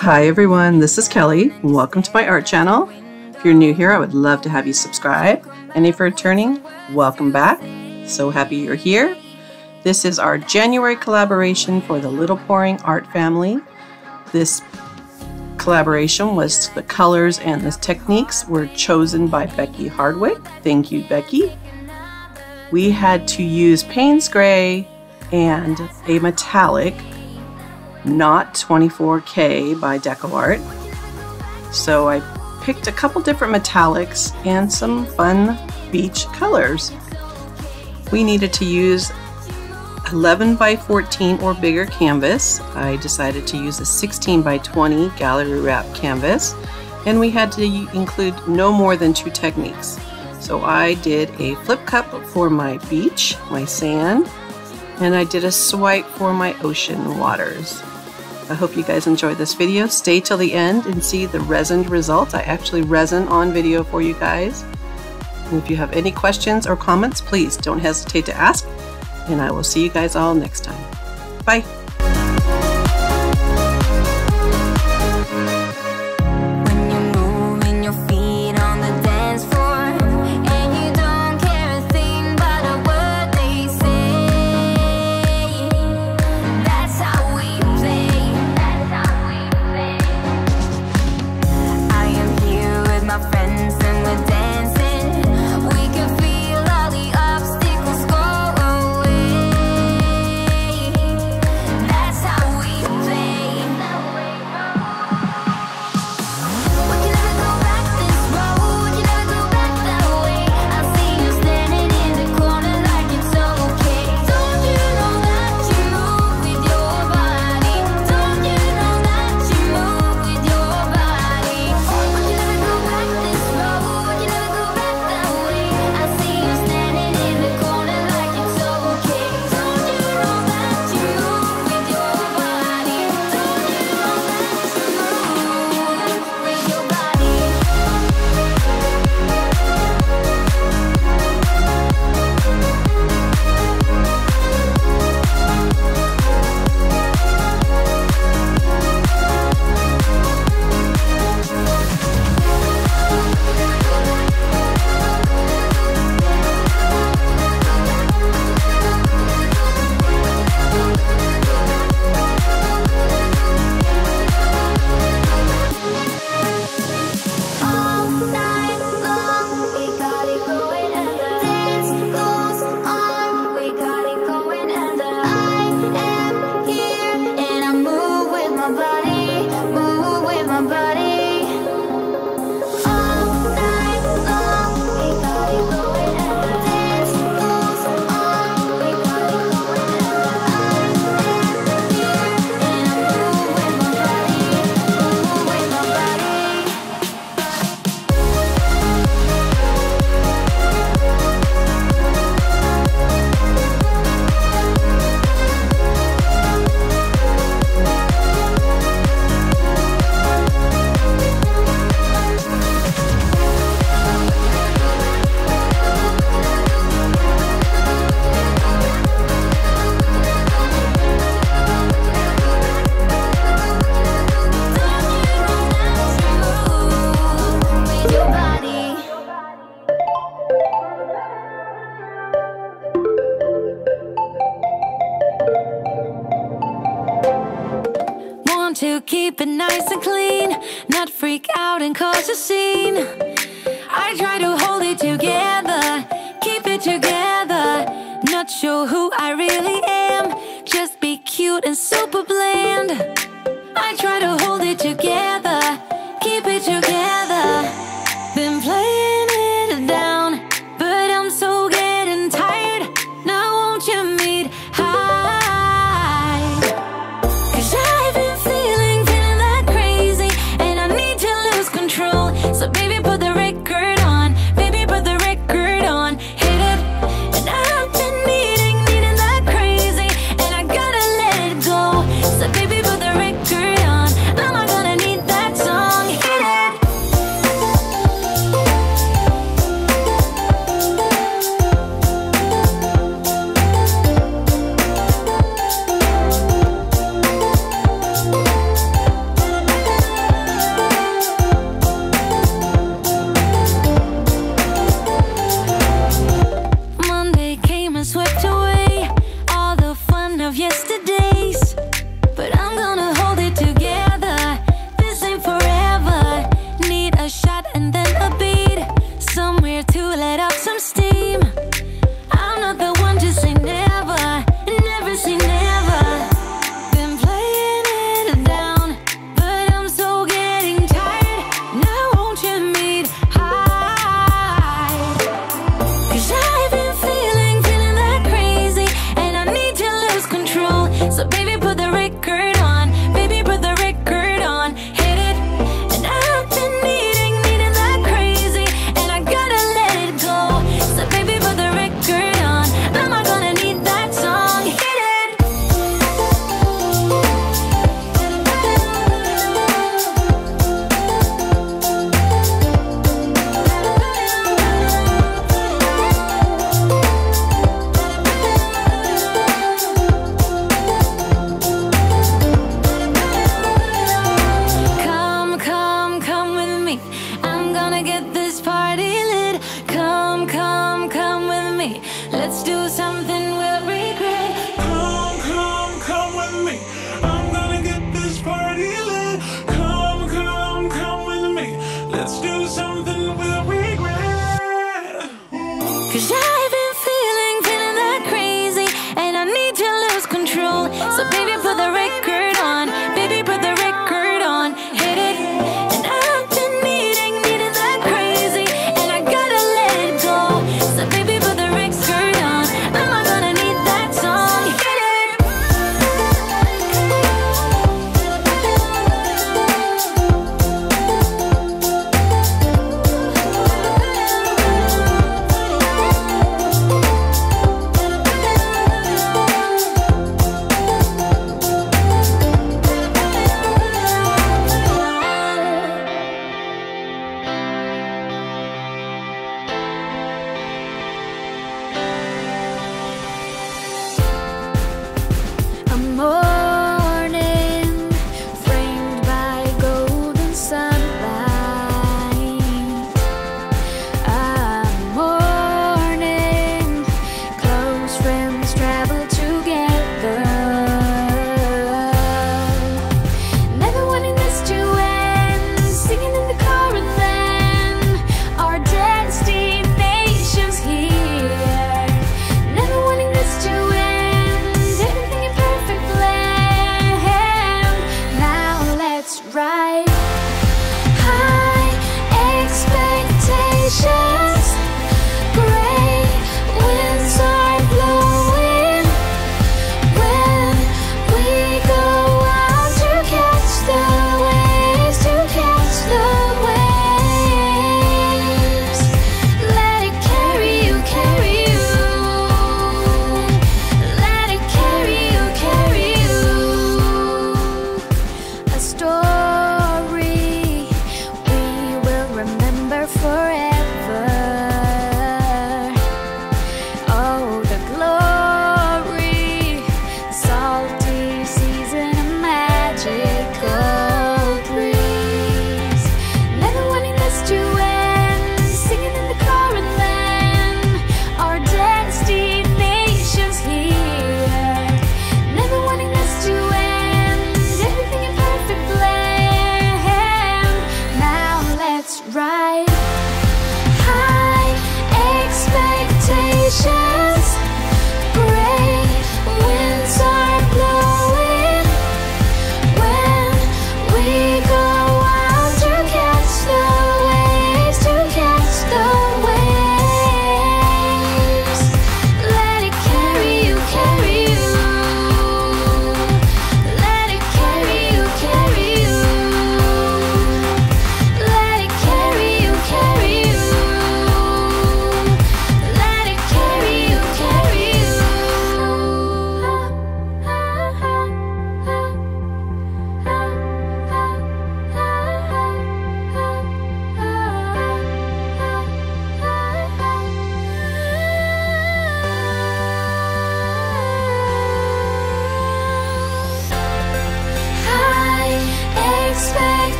Hi everyone, this is Kelly. Welcome to my art channel. If you're new here, I would love to have you subscribe. And if you're returning, welcome back. So happy you're here. This is our January collaboration for the Little Pouring Art family. This collaboration was the colors and the techniques were chosen by Becky Hardwick. Thank you, Becky. We had to use Payne's Gray and a metallic not 24K by DecoArt. So I picked a couple different metallics and some fun beach colors. We needed to use 11 by 14 or bigger canvas. I decided to use a 16 by 20 gallery wrap canvas and we had to include no more than two techniques. So I did a flip cup for my beach, my sand, and I did a swipe for my ocean waters. I hope you guys enjoyed this video. Stay till the end and see the resin results. I actually resin on video for you guys. And if you have any questions or comments, please don't hesitate to ask. And I will see you guys all next time. Bye. To keep it nice and clean Not freak out and cause a scene. I try to hold it together Keep it together. Not sure who I really am Just be cute and super bland. I try to hold it together Keep it together swept away.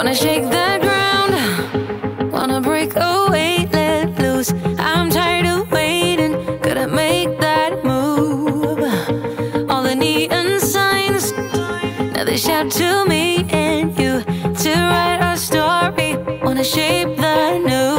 Wanna shake the ground, wanna break away, let loose. I'm tired of waiting, gonna make that move. All the neon signs, now they shout to me and you to write our story. Wanna shape the new.